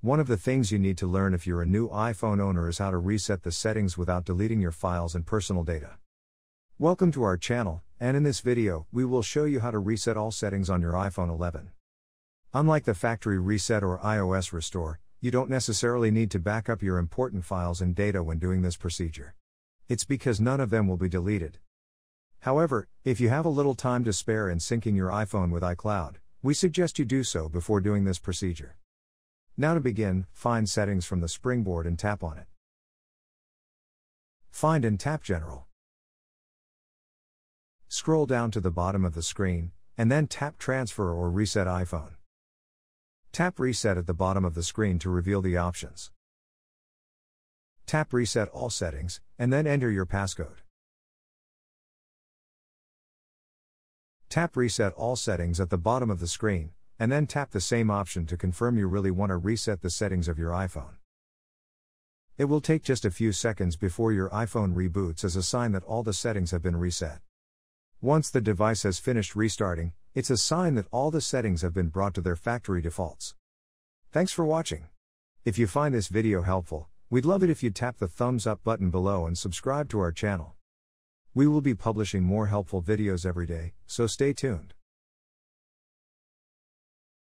One of the things you need to learn if you're a new iPhone owner is how to reset the settings without deleting your files and personal data. Welcome to our channel, and in this video, we will show you how to reset all settings on your iPhone 11. Unlike the factory reset or iOS restore, you don't necessarily need to back up your important files and data when doing this procedure. It's because none of them will be deleted. However, if you have a little time to spare in syncing your iPhone with iCloud, we suggest you do so before doing this procedure. Now to begin, find Settings from the springboard and tap on it. Find and tap General. Scroll down to the bottom of the screen, and then tap Transfer or Reset iPhone. Tap Reset at the bottom of the screen to reveal the options. Tap Reset All Settings, and then enter your passcode. Tap Reset All Settings at the bottom of the screen, and then tap the same option to confirm you really want to reset the settings of your iPhone. It will take just a few seconds before your iPhone reboots as a sign that all the settings have been reset. Once the device has finished restarting, it's a sign that all the settings have been brought to their factory defaults. Thanks for watching. If you find this video helpful, we'd love it if you'd tap the thumbs up button below and subscribe to our channel. We will be publishing more helpful videos every day, so stay tuned.